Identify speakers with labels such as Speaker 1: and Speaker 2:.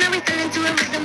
Speaker 1: Now we fell into a rhythm.